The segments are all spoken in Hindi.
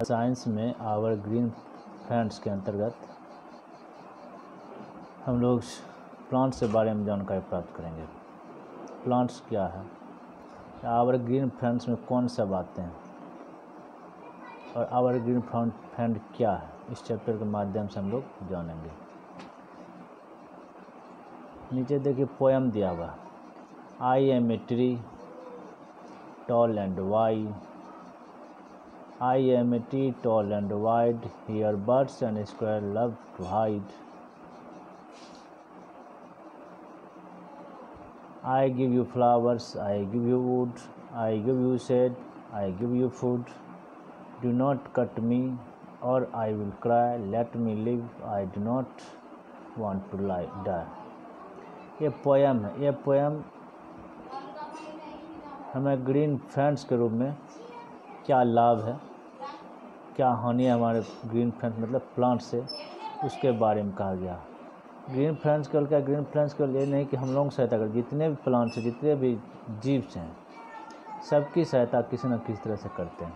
साइंस में आवर ग्रीन फ्रेंड्स के अंतर्गत हम लोग प्लांट्स के बारे में जानकारी प्राप्त करेंगे। प्लांट्स क्या है? आवर ग्रीन फ्रेंड्स में कौन सब आते हैं? और आवर ग्रीन फ्रेंड फ्रेंड क्या है? इस चैप्टर के माध्यम से हम लोग जानेंगे। नीचे देखिए पोएम दिया हुआ I am a tree tall and wide I am a tree tall and wide, here birds and squirrels love to hide. I give you flowers, I give you wood, I give you shade, I give you food. Do not cut me, or I will cry. Let me live, I do not want to lie, die. ये पोएम है ये पोएम हमें ग्रीन फ्रेंड्स के रूप में क्या लाभ है क्या हानि है हमारे ग्रीन फ्रेंड्स मतलब प्लांट से, उसके बारे में कहा गया। ग्रीन फ्रेंड्स केवल क्या ग्रीन फ्रेंड्स केवल ये नहीं कि हम लोग सहायता कर, जितने भी प्लांट्स हैं, जितने भी जीव्स हैं, सबकी सहायता किसी न किसी तरह से करते हैं।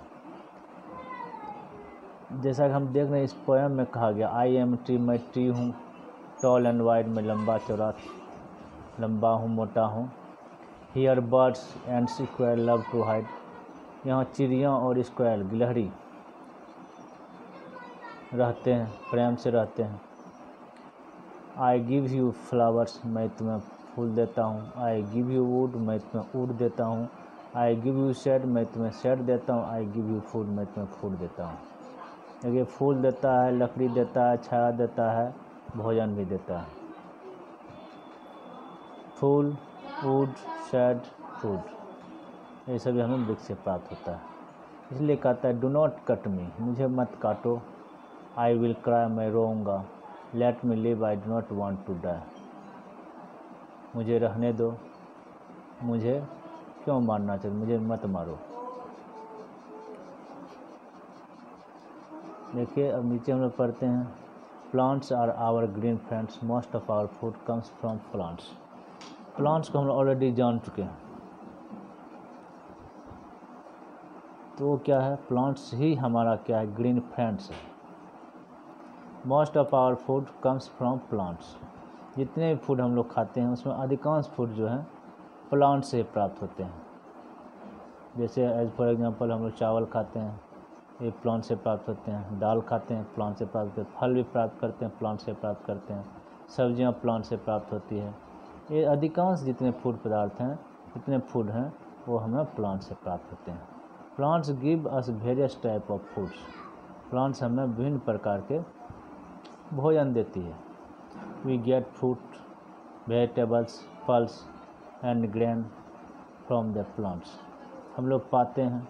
जैसा कि हम देख रहे हैं, इस पोएम में कहा गया आई एम ट्री मैं ट्री हूँ टॉल एंड वाइड में लंबा चौड़ा, लंबा हूँ, मोटा हूँ। Here birds and squirrel love to hide यहाँ चिड़िया और स्क्वायर गिलहरी। रहते हैं, प्रेम से रहते हैं। आई गिव यू फ्लावर्स मैं तुम्हें फूल देता हूँ। आई गिव यू वुड मैं तुम्हें वुड देता हूँ। आई गिव यू शेड मैं तुम्हें शेड देता हूँ। आई गिव यू फ़ूड मैं तुम्हें फ़ूड देता हूँ। देखिए, फूल देता है, लकड़ी देता है, छाया देता है, भोजन भी देता है। फूल वुड शेड फ़ूड ये सभी हमें वृक्ष से प्राप्त होता है। इसलिए कहता है डो नॉट कट मी मुझे मत काटो। आई विल क्राई मैं रोऊँगा। Let me live I do not want to die मुझे रहने दो। मुझे क्यों मारना चाहिए? मुझे मत मारो। देखिए, अब नीचे हम लोग पढ़ते हैं। Plants are our green friends most of our food comes from plants plants को हम लोग ऑलरेडी जान चुके हैं। तो क्या है? प्लांट्स ही हमारा क्या है? ग्रीन फ्रेंड्स है। Most of our food comes from plants जितने भी फ़ूड हम लोग खाते हैं, उसमें अधिकांश फ़ूड जो है प्लांट से प्राप्त होते हैं। जैसे एज फॉर एग्जांपल हम लोग चावल खाते हैं, ये प्लांट से प्राप्त होते हैं। दाल खाते हैं प्लांट से प्राप्त होते हैं। फल भी प्राप्त करते हैं प्लांट से प्राप्त करते हैं। सब्ज़ियाँ प्लांट से प्राप्त होती है। ये अधिकांश जितने फ़ूड पदार्थ हैं, जितने फ़ूड हैं, वो हमें प्लांट से प्राप्त होते हैं। Plants give us various type of foods plants हमें विभिन्न प्रकार के भोजन देती है। We get fruit vegetables pulses and grain from the plants हम लोग पाते हैं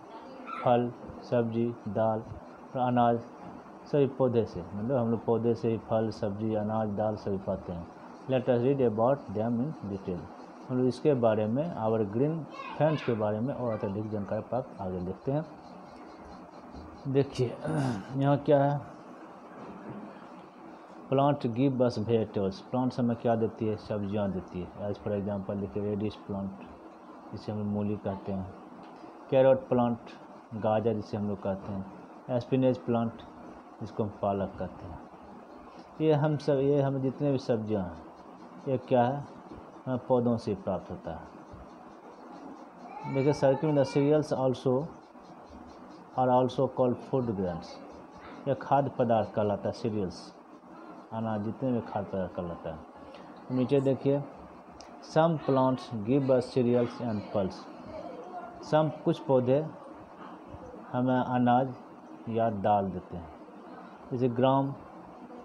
फल, सब्ज़ी, दाल और अनाज सभी पौधे से। मतलब हम लोग पौधे से ही फल, सब्ज़ी, अनाज, दाल सभी पाते हैं। Let us read about them in detail हम लोग इसके बारे में आवर ग्रीन फ्रेंड्स के बारे में और अत्यधिक जानकारी प्राप्त आगे देखते हैं। देखिए, यहाँ क्या है? Plant give us vegetables plants हमें क्या देती है? सब्ज़ियाँ देती है। एज फॉर एग्जांपल देखिए रेडिश प्लांट जिसे हम लोग मूली कहते हैं। कैरेट प्लांट गाजर जिसे हम लोग कहते हैं। एस्पिनेज प्लांट जिसको हम पालक कहते हैं। ये हम सब, ये हम जितने भी सब्ज़ियाँ हैं, ये क्या है? हमें पौधों से प्राप्त होता है। देखिए circle the cereals also are also called food grains यह खाद्य पदार्थ कहलाता है सीरियल्स अनाज जितने भी खाद्य पदार्थ लेता है। नीचे देखिए some plants give us cereals and pulse some कुछ पौधे हमें अनाज या दाल देते हैं। जैसे ग्राम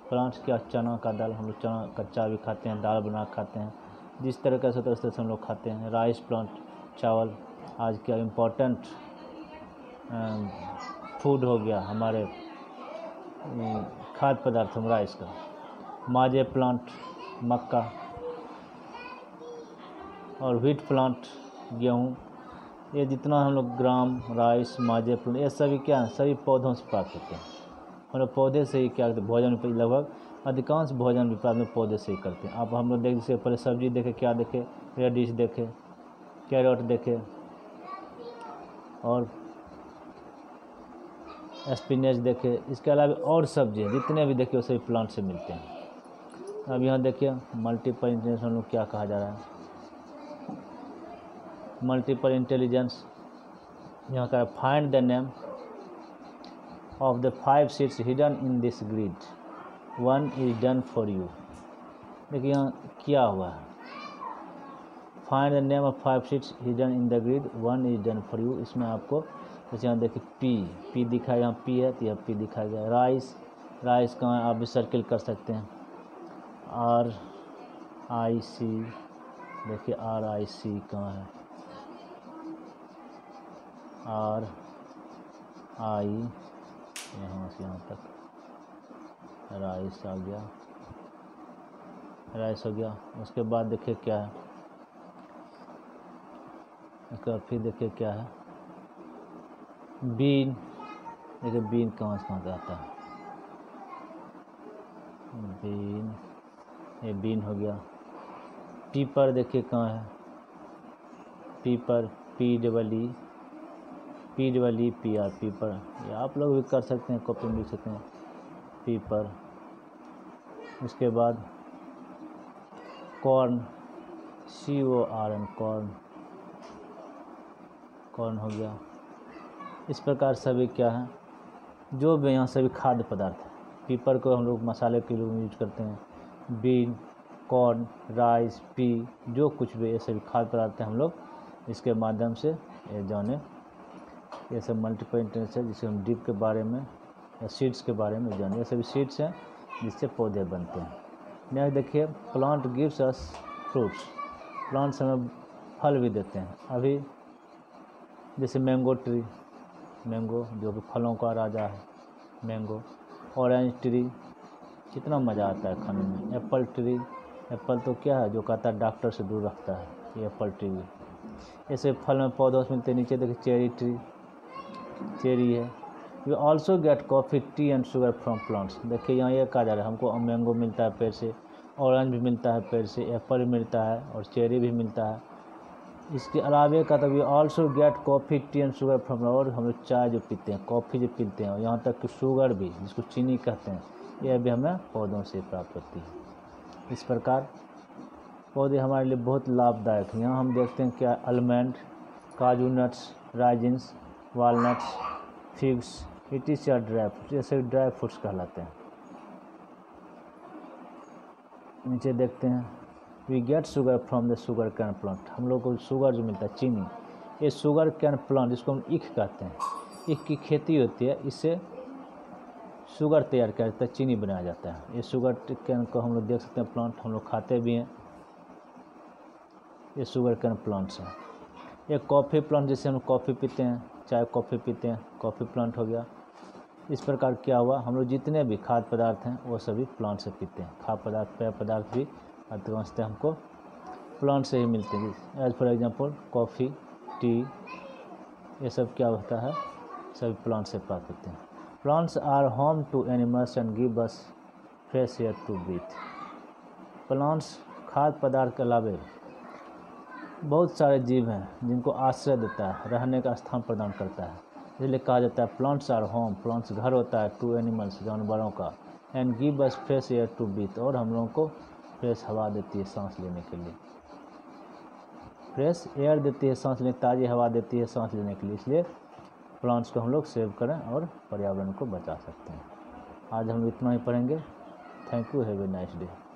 प्लांट्स क्या चना का दाल, हम लोग चना, कच्चा भी खाते हैं, दाल बना खाते हैं। जिस तरह का उस तरह से हम लोग खाते हैं। राइस प्लांट चावल, आज क्या इम्पोर्टेंट फ़ूड हो गया हमारे खाद्य पदार्थ हम राइस का। माजे प्लांट मक्का और व्हीट प्लांट गेहूँ, ये जितना हम लोग ग्राम राइस माजे प्लांट ये सभी क्या हैं? सभी पौधों से प्राप्त होते हैं। हम लोग पौधे से ही क्या करते हैं? भोजन लगभग अधिकांश भोजन भी प्राप्त पौधे से ही करते हैं। आप हम लोग देख जैसे पहले सब्ज़ी देखे, क्या देखे? रेडिश देखे कैरेट देखे और स्पिनेच देखिए इसके अलावा और सब्ज़ी जितने भी देखिए वो सभी प्लांट से मिलते हैं। अब यहाँ देखिए मल्टीपल इंटेलिजेंस क्या कहा जा रहा है? मल्टीपल इंटेलिजेंस यहाँ का find the name of the five seeds hidden in this grid one is done for you देखिए यहाँ क्या हुआ है? Find the name of five seeds hidden in the grid one is done for you इसमें आपको जैसे यहाँ देखिए पी पी दिखाया, यहाँ पी है तो यहाँ पी दिखाया गया राइस राइस कहाँ आप भी सर्किल कर सकते हैं। आर आई सी, देखिए आर आई सी कहाँ है? आर आई, यहाँ से यहाँ तक। राइस आ गया। राइस हो गया। उसके बाद देखिए क्या है। उसके बाद फिर देखिए क्या है। बीन, देखिए बीन कहाँ से कहाँ आता है। बीन। ये बीन हो गया। पीपर देखिए कहाँ है। Pepper, P double E, P double E, P R, pepper. ये आप लोग भी कर सकते हैं, कॉपी में लिख सकते हैं। पीपर। उसके बाद corn C O R N corn. Corn हो गया। इस प्रकार सभी क्या है, जो भी यहाँ सभी खाद्य पदार्थ पीपर को हम लोग मसाले के लिए यूज़ करते हैं। बीन, कॉर्न, राइस पी जो कुछ भी ये सभी खाद्य पदार्थ हम लोग इसके माध्यम से ये जाने। ये सब मल्टीपल इंटेंस है, जिसे हम डिप के बारे में या सीड्स के बारे में जाने। ये सभी सीड्स हैं जिससे पौधे बनते हैं। नेक्स्ट देखिए plant gives us fruits plants हमें फल भी देते हैं। अभी जैसे मैंगो ट्री मैंगो जो कि फलों का राजा है मैंगो ऑरेंज ट्री कितना मज़ा आता है खाने में। एप्पल ट्री, एप्पल तो क्या है, जो कहता है डॉक्टर से दूर रखता है, ये एप्पल ट्री। ऐसे फल में पौधों से मिलते नीचे देखिए चेरी ट्री, चेरी है। You also get coffee tea and sugar from plants देखिए यहाँ ये कहा जा रहा है, हमको मैंगो मिलता है पेड़ से ऑरेंज भी मिलता है पेड़ से एप्पल मिलता है और चेरी भी मिलता है। इसके अलावे का तो we also get coffee tea and sugar from और हम लोग चाय जो पीते हैं कॉफ़ी जो पीते हैं, और यहाँ तक कि शुगर भी, जिसको चीनी कहते हैं। यह भी हमें पौधों से प्राप्त होती है। इस प्रकार पौधे हमारे लिए बहुत लाभदायक हैं। यहाँ हम देखते हैं क्या अलमंड काजू nuts, raisins, walnuts, figs, it या ड्राई फ्रूट्स जैसे ड्राई फ्रूट्स कहलाते हैं। नीचे देखते हैं we get sugar from the sugarcane plant हम लोग को शुगर जो मिलता है, चीनी। ये शुगर कैन प्लांट जिसको हम ईख कहते हैं ईख की खेती होती है इससे शुगर तैयार किया जाता है, चीनी बनाया जाता है। ये शुगर कैन को हम लोग देख सकते हैं प्लांट हम लोग खाते भी हैं। ये शुगर कैन प्लांट्स हैं। ये कॉफ़ी प्लांट जैसे हम कॉफ़ी पीते हैं, चाय कॉफ़ी पीते हैं कॉफ़ी प्लांट हो गया। इस प्रकार क्या हुआ, हम लोग जितने भी खाद्य पदार्थ हैं, वो सभी प्लांट से पीते हैं। खाद्य पदार्थ, पेय पदार्थ भी अधिकांशतः हमको प्लांट से ही मिलते हैं। As for example coffee tea ये सब क्या होता है, सभी प्लांट से प्राप्त होते हैं। Plants are home to animals and give us fresh air to breathe plants खाद्य पदार्थ के अलावे, बहुत सारे जीव हैं जिनको आश्रय देता है, रहने का स्थान प्रदान करता है। इसलिए कहा जाता है प्लांट्स आर होम प्लांट्स घर होता है टू एनिमल्स जानवरों का and give us fresh air to breathe और हम लोगों को फ्रेश हवा देती है सांस लेने के लिए। फ्रेश एयर देती है सांस लेने, ताज़ी हवा देती है सांस लेने के लिए। इसलिए प्लांट्स को हम लोग सेव करें और पर्यावरण को बचा सकते हैं। आज हम इतना ही पढ़ेंगे। Thank you have a nice day